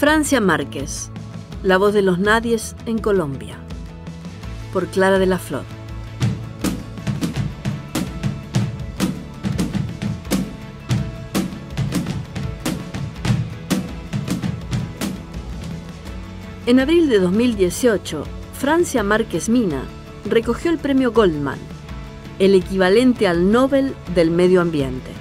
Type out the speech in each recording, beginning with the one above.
Francia Márquez, la voz de los nadies en Colombia, por Clara de la Flor. En abril de 2018, Francia Márquez Mina recogió el premio Goldman, el equivalente al Nobel del Medio Ambiente.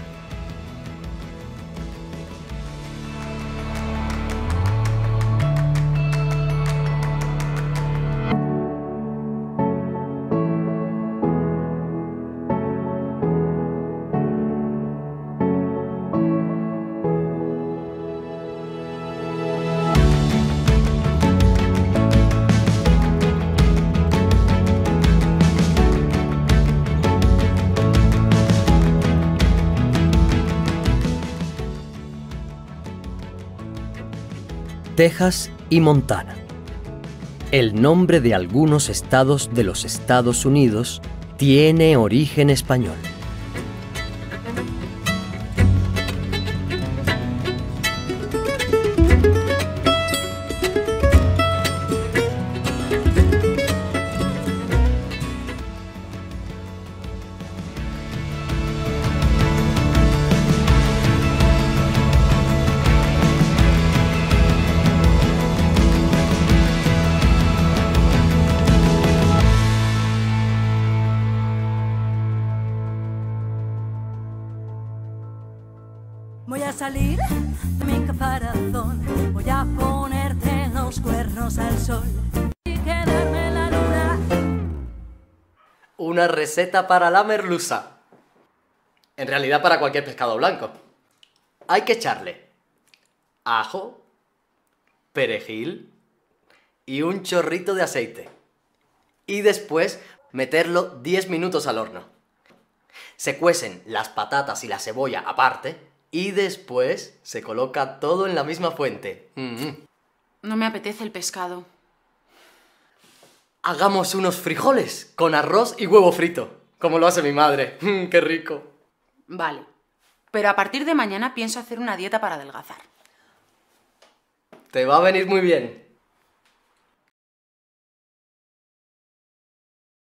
Texas y Montana. El nombre de algunos estados de los Estados Unidos tiene origen español. Voy a salir de mi caparazón, voy a ponerte los cuernos al sol y quedarme en la luna. Una receta para la merluza. En realidad para cualquier pescado blanco. Hay que echarle ajo, perejil y un chorrito de aceite. Y después meterlo 10 minutos al horno. Se cuecen las patatas y la cebolla aparte y después se coloca todo en la misma fuente. Mm. No me apetece el pescado. Hagamos unos frijoles con arroz y huevo frito, como lo hace mi madre. Mm, ¡Qué rico! Vale. Pero a partir de mañana pienso hacer una dieta para adelgazar. Te va a venir muy bien.